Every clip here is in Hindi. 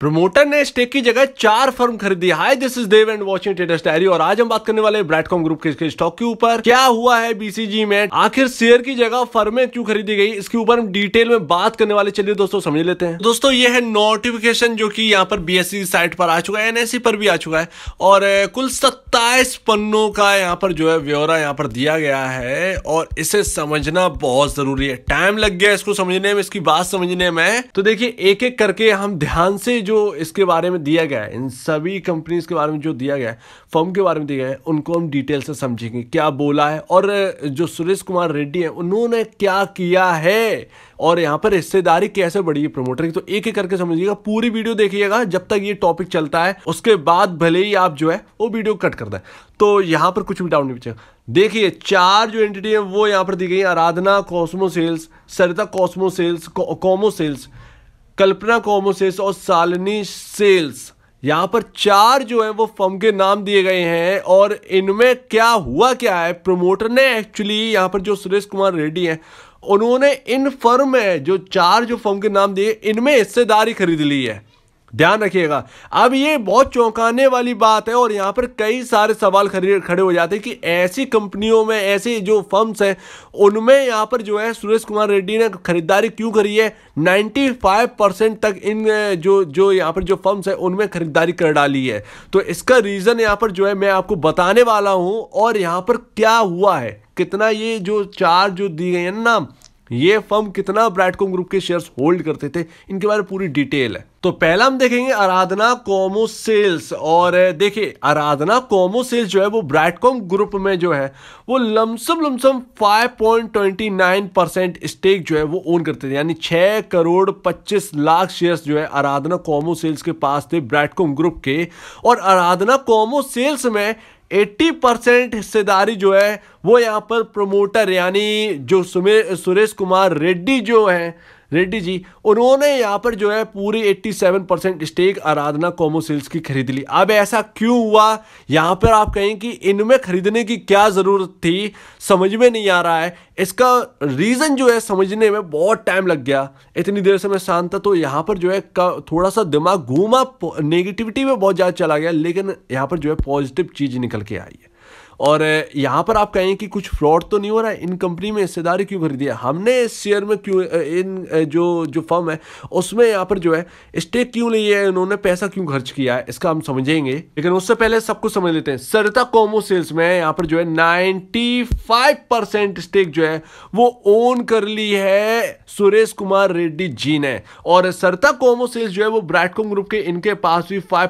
प्रमोटर ने स्टेक की जगह चार फर्म खरीदी। Hi this is Dev and watching traders diary और आज हम बात करने वाले ब्राडकॉम ग्रुप के स्टॉक के ऊपर। क्या हुआ है बीसीजी में? आखिर शेयर की जगह फर्में क्यों खरीदी गई? इसके ऊपर हम डिटेल में बात करने वाले चलिए दोस्तों, समझ लेते हैं। दोस्तों, ये है नोटिफिकेशन जो की यहाँ पर बीएससी साइट e पर आ चुका है एनएससी पर भी आ चुका है। और कुल सत्ताईस पन्नों का यहाँ पर जो है ब्यौरा यहाँ पर दिया गया है और इसे समझना बहुत ज़रूरी है। टाइम लग गया इसको समझने में, इसकी बात समझने में। तो देखिए एक एक करके हम ध्यान से जो इसके बारे में दिया गया है, इन सभी कंपनीज़ के बारे में जो दिया गया है फर्म के बारे में दिया गया है, उनको हम डिटेल से समझेंगे, क्या बोला है, और जो सुरेश कुमार रेड्डी है, उन्होंने क्या किया है, और यहाँ पर हिस्सेदारी कैसे बढ़ी है प्रमोटर की तो एक एक करके समझिएगा, पूरी वीडियो देखिएगा, जब तक ये टॉपिक चलता है, उसके बाद भले ही आप जो है, वो वीडियो कट कर दें। तो यहाँ पर कुछ भी डाउन नहीं बचेगा देखिए, चार जो एंटिटी है, वो यहाँ पर दी गई Aradhana Cosmo sales Sarita Cosmo sales Cosmo sales Kalpana कॉमोसेस और सालनी सेल्स। यहाँ पर चार जो है वो फर्म के नाम दिए गए हैं और इनमें क्या हुआ क्या है? प्रमोटर ने एक्चुअली यहाँ पर जो सुरेश कुमार रेड्डी हैं, उन्होंने इन फर्म में जो चार जो फर्म के नाम दिए, इनमें हिस्सेदारी खरीद ली है। ध्यान रखिएगा। अब ये बहुत चौंकाने वाली बात है और यहाँ पर कई सारे सवाल खड़े हो जाते हैं कि ऐसी कंपनियों में, ऐसी जो फर्म्स हैं, उनमें यहाँ पर जो है सुरेश कुमार रेड्डी ने खरीदारी क्यों करी है? 95 परसेंट तक इन, जो जो यहाँ पर जो फर्म्स हैं, उनमें खरीदारी कर डाली है। तो इसका रीज़न यहाँ पर जो है मैं आपको बताने वाला हूँ और यहाँ पर क्या हुआ है? कितना ये जो चार जो दी गई है ना ये फर्म कितना ब्राडकॉम ग्रुप के शेयर्स होल्ड करते थे, इनके बारे में पूरी डिटेल है। तो पहला हम देखेंगे आराधना कॉमो सेल्स और देखिए, आराधना कॉमो सेल्स जो है, वो ब्राडकॉम ग्रुप में जो है, वो लमसम लमसम 5.29 परसेंट स्टेक जो है, वो ओन करते थे। यानी 6 करोड़ 25 लाख शेयर्स जो है, आराधना कॉमो सेल्स के पास थे ब्राइटकॉम ग्रुप के। और आराधना कॉमो सेल्स में 80 परसेंट हिस्सेदारी जो है, वो यहाँ पर प्रमोटर यानी जो सुमे, सुरेश कुमार रेड्डी जो है रेड्डी जी, उन्होंने यहाँ पर जो है पूरी 87 परसेंट स्टेक आराधना कोमोसिल्स की खरीद ली। अब ऐसा क्यों हुआ? यहाँ पर आप कहें कि इनमें खरीदने की क्या ज़रूरत थी? समझ में नहीं आ रहा है। इसका रीज़न जो है समझने में बहुत टाइम लग गया। इतनी देर से मैं शांत था तो यहाँ पर जो है थोड़ा सा दिमाग घूमा नेगेटिविटी में बहुत ज़्यादा चला गया, लेकिन यहाँ पर जो है पॉजिटिव चीज़ निकल के आई है। और यहाँ पर आप कहें कि कुछ फ्रॉड तो नहीं हो रहा है? इन कंपनी में हिस्सेदारी क्यों खरीदी है? हमने इस शेयर में क्यों इन जो जो फर्म है, उसमें यहाँ पर जो है स्टेक क्यों ली है? उन्होंने पैसा क्यों खर्च किया है? इसका हम समझेंगे। लेकिन उससे पहले सब कुछ समझ लेते हैं। सरिता कोमो सेल्स में यहाँ पर जो है नाइन्टी स्टेक जो है, वो ओन कर ली है सुरेश कुमार रेड्डी जी ने। और सरता कोमो सेल्स जो है, वो ब्राइटकॉम ग्रुप के, इनके पास भी फाइव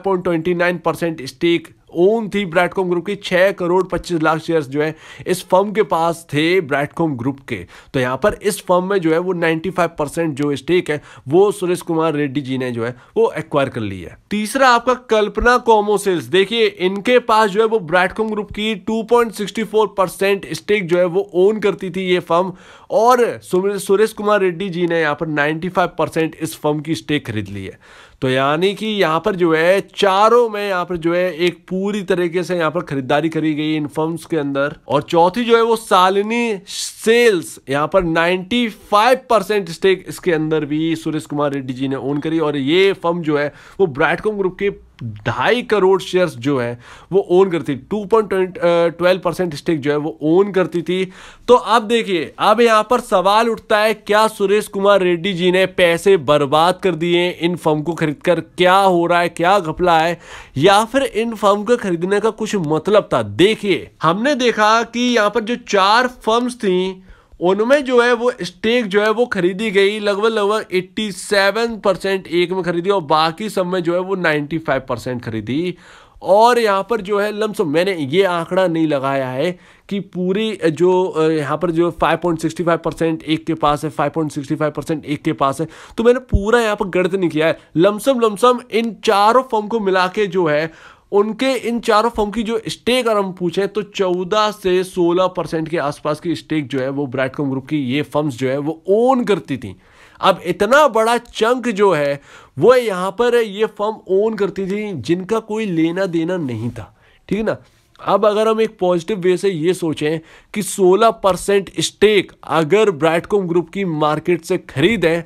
परसेंट स्टेक ओन थी ब्रैडकॉम ग्रुप की, छह करोड़ पच्चीस लाख शेयर्स जो है इस फर्म के पास थे ब्रैडकॉम ग्रुप के। तो यहाँ पर इस फर्म में जो है वो 95 परसेंट जो स्टेक है, वो सुरेश कुमार रेड्डी जी ने जो है वो एक्वायर कर ली है। तीसरा आपका कल्पना कॉमोसेल्स देखिए, इनके पास जो है वो ब्रैडकॉम ग्रुप की टू परसेंट स्टेक जो है वो ओन करती थी ये फर्म, और सुरेश कुमार रेड्डी जी ने यहाँ पर 95 परसेंट इस फर्म की स्टेक खरीद ली है। तो यानी कि यहाँ पर जो है, चारों में यहाँ पर जो है, एक पूरी तरीके से यहाँ पर खरीदारी करी गई इन फर्म्स के अंदर। और चौथी जो है, वो सालिनी सेल्स यहाँ पर 95 परसेंट स्टेक इसके अंदर भी सुरेश कुमार रेड्डी जी ने ओन करी। और ये फर्म जो है, वो ब्राइटकॉम ग्रुप के ढाई करोड़ शेयर्स जो है, वो ओन करती। Two point twelve percent stake जो है, वो ओन करती थी। तो अब देखिए, अब यहाँ पर सवाल उठता है, क्या सुरेश कुमार रेड्डी जी ने पैसे बर्बाद कर दिए इन फर्म को खरीदकर? क्या हो रहा है? क्या घपला है? या फिर इन फर्म को खरीदने का कुछ मतलब था? देखिए, हमने देखा कि यहाँ पर जो चार फर्म्स थी उनमें जो है वो स्टेक जो है वो खरीदी गई, लगभग लगभग 87 परसेंट एक में खरीदी और बाकी सब में जो है वो 95 परसेंट खरीदी। और यहाँ पर जो है लमसम मैंने ये आंकड़ा नहीं लगाया है कि पूरी जो यहाँ पर जो 5.65 परसेंट एक के पास है 5.65 परसेंट एक के पास है तो मैंने पूरा यहाँ पर गणित नहीं किया है। लमसम लमसम इन चारों फॉर्म को मिला के जो है उनके इन चारों फर्म की जो स्टेक अगर हम पूछे तो 14 से 16 परसेंट के आसपास की स्टेक जो है, वो ब्राइटकॉम ग्रुप की ये फर्म्स जो है, वो ओन करती थी। अब इतना बड़ा चंक जो है, वो यहाँ पर ये फर्म ओन करती थी, जिनका कोई लेना देना नहीं था। ठीक है ना? अब अगर हम एक पॉजिटिव वे से ये सोचें कि 16 परसेंट स्टेक अगर ब्राइटकॉम ग्रुप की मार्केट से खरीदें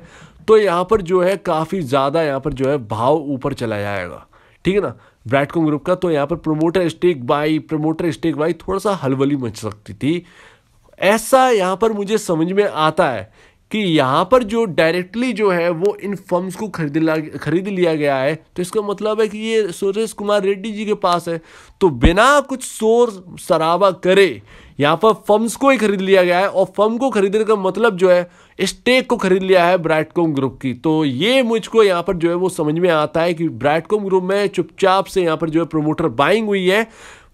तो यहाँ पर जो है, काफ़ी ज़्यादा यहाँ पर जो है, भाव ऊपर चला जाएगा। ठीक है ना? ब्राइटकॉम ग्रुप का तो यहाँ पर promoter stake by promoter stake by थोड़ा सा हलवली मच सकती थी। ऐसा यहाँ पर मुझे समझ में आता है कि यहाँ पर जो डायरेक्टली जो है वो इन फर्म्स को खरीद खरीद लिया गया है तो इसका मतलब है कि ये सुरेश कुमार रेड्डी जी के पास है। तो बिना कुछ शोर शराबा करे यहाँ पर फर्म्स को ही खरीद लिया गया है और फर्म को खरीदने का मतलब जो है स्टेक को खरीद लिया है ब्राइटकॉम ग्रुप की। तो ये मुझको यहाँ पर जो है वो समझ में आता है कि ब्राइटकॉम ग्रुप में चुपचाप से यहाँ पर जो है प्रोमोटर बाइंग हुई है।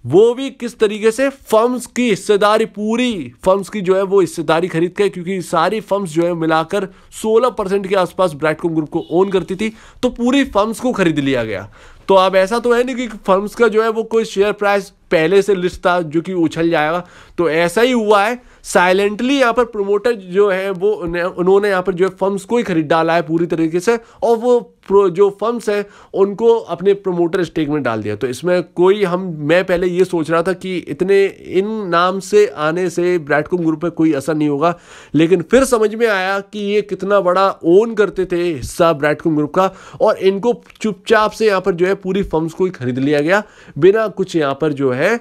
वो भी किस तरीके से फर्म्स की हिस्सेदारी, पूरी फर्म्स की जो है वो हिस्सेदारी खरीद के, क्योंकि सारी फर्म्स जो है मिलाकर 16 परसेंट के आसपास ब्राइटकॉम ग्रुप को ओन करती थी तो पूरी फर्म्स को खरीद लिया गया। तो अब ऐसा तो है नहीं कि फर्म्स का जो है वो कोई शेयर प्राइस पहले से लिस्ट था, जो कि उछल जाएगा। तो ऐसा ही हुआ है साइलेंटली यहाँ पर प्रोमोटर जो है, वो उन्होंने यहाँ पर जो है फर्म्स को ही खरीद डाला है पूरी तरीके से, और वो जो फर्म्स हैं, उनको अपने प्रोमोटर स्टेक में डाल दिया। तो इसमें कोई हम, मैं पहले ये सोच रहा था कि इतने, इन नाम से आने से ब्रैडकॉम ग्रुप पे कोई असर नहीं होगा, लेकिन फिर समझ में आया कि ये कितना बड़ा ओन करते थे हिस्सा ब्रैडकॉम ग्रुप का, और इनको चुपचाप से यहाँ पर जो है पूरी फर्म्स को ही खरीद लिया गया, बिना कुछ यहाँ पर जो है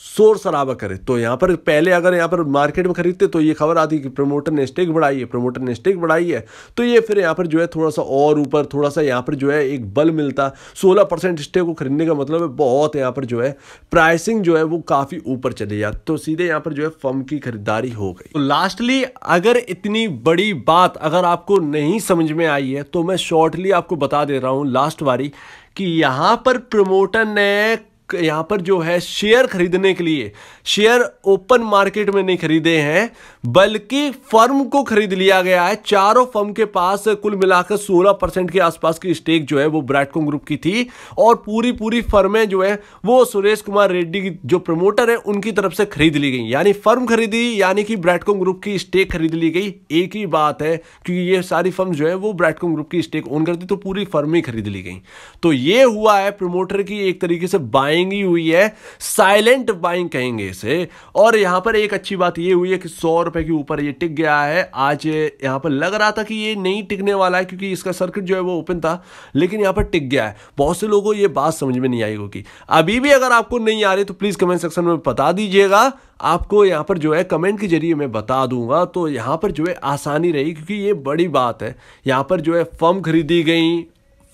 शोर शराबा करे। तो यहाँ पर पहले अगर यहाँ पर मार्केट में खरीदते तो ये खबर आती कि प्रमोटर ने स्टेक बढ़ाई है, प्रमोटर ने स्टेक बढ़ाई है। तो ये फिर यहाँ पर जो है थोड़ा सा और ऊपर, थोड़ा सा यहाँ पर जो है एक बल मिलता। सोलह परसेंट स्टेक को खरीदने का मतलब है बहुत यहाँ पर जो है प्राइसिंग जो है वो काफ़ी ऊपर चली जाती तो सीधे यहाँ पर जो है फर्म की खरीदारी हो गई। तो लास्टली अगर इतनी बड़ी बात अगर आपको नहीं समझ में आई है तो मैं शॉर्टली आपको बता दे रहा हूँ लास्ट बारी, कि यहाँ पर प्रमोटर ने यहाँ पर जो है शेयर खरीदने के लिए, शेयर ओपन मार्केट में नहीं खरीदे हैं, बल्कि फर्म को खरीद लिया गया है। चारों फर्म के पास कुल मिलाकर 16 परसेंट के आसपास की स्टेक जो है वो ब्राइटकॉम ग्रुप की थी, और पूरी पूरी फर्में जो है, वो सुरेश कुमार रेड्डी की जो प्रमोटर है, उनकी तरफ़ से खरीद ली गई। यानी फर्म खरीदी, यानी कि ब्राइटकॉम ग्रुप की स्टेक खरीद ली गई। एक ही बात है, क्योंकि ये सारी फर्म जो है, वो ब्राइटकॉम ग्रुप की स्टेक ओन करती तो पूरी फर्म ही खरीद ली गई। तो ये हुआ है, प्रमोटर की एक तरीके से बाय बाइंग ही हुई है, साइलेंट बाइंग कहेंगे इसे। और यहाँ पर एक अच्छी बात ये हुई है कि सौ रुपए के ऊपर ये टिक गया है। आज यहाँ पर लग रहा था कि ये नहीं टिकने वाला है, क्योंकि इसका सर्किट जो है वो ओपन था, लेकिन यहाँ पर टिक गया है। बहुत से लोगों ये बात समझ में नहीं आई होगी। अभी भी अगर आपको नहीं आ रही तो प्लीज़ कमेंट सेक्शन में बता दीजिएगा। आपको यहाँ पर जो है कमेंट के ज़रिए मैं बता दूँगा। तो यहाँ पर जो है आसानी रही, क्योंकि ये बड़ी बात है। यहाँ पर जो है फर्म खरीदी गई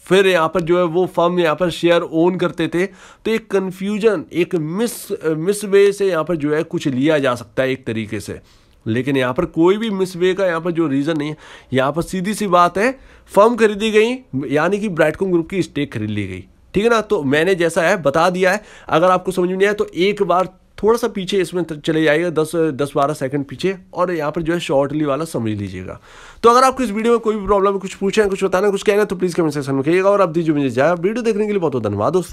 फिर यहाँ पर जो है वो फर्म यहाँ पर शेयर ओन करते थे। तो एक कन्फ्यूज़न एक मिस मिस वे से यहाँ पर जो है कुछ लिया जा सकता है एक तरीके से। लेकिन यहाँ पर कोई भी मिस वे का यहाँ पर जो रीज़न नहीं है। यहाँ पर सीधी सी बात है, फर्म खरीदी गई, यानी कि ब्राइटकॉम ग्रुप की स्टेक खरीद ली गई। ठीक है ना? तो मैंने जैसा है बता दिया है। अगर आपको समझ में नहीं आया तो एक बार थोड़ा सा पीछे इसमें चले जाइएगा, दस दस बारह सेकंड पीछे, और यहाँ पर जो है शॉर्टली वाला समझ लीजिएगा। तो अगर आपको इस वीडियो में कोई भी प्रॉब्लम कुछ पूछे कुछ बताना कुछ कहना तो प्लीज़ कमेंट सेक्शन में कहिएगा, और आप दीजिए मुझे जाए वीडियो देखने के लिए बहुत बहुत धन्यवाद, दोस्तों।